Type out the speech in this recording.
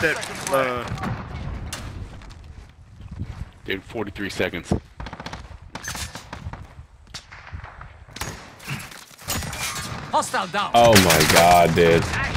get that, uh... Dude, 43 seconds. Hostile down. Oh my god, dude.